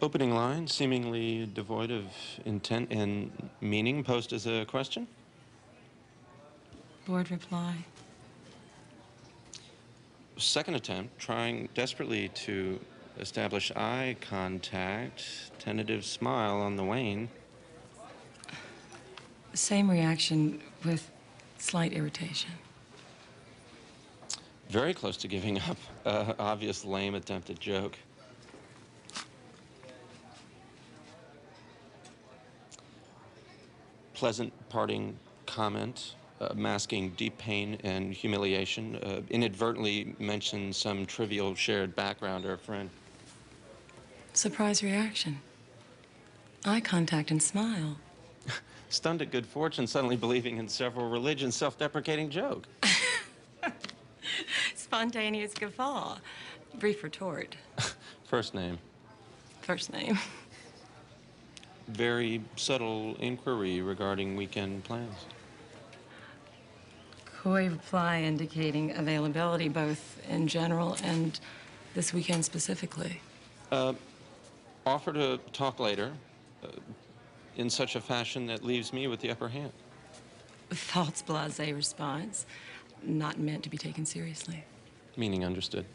Opening line, seemingly devoid of intent and meaning, posed as a question. Bored reply. Second attempt, trying desperately to establish eye contact, tentative smile on the wane. Same reaction with slight irritation. Very close to giving up. Uh, obvious lame attempt at joke. Pleasant parting comment, uh, masking deep pain and humiliation. Uh, inadvertently mentioned some trivial shared background or friend. Surprise reaction. Eye contact and smile. Stunned at good fortune, suddenly believing in several religions, self deprecating joke. Spontaneous guffaw. Brief retort. First name. First name. Very subtle inquiry regarding weekend plans. Coy reply indicating availability both in general and this weekend specifically. Uh, offer to talk later uh, in such a fashion that leaves me with the upper hand. False blase response. Not meant to be taken seriously. Meaning understood.